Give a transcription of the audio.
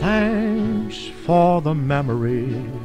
Thanks for the memory.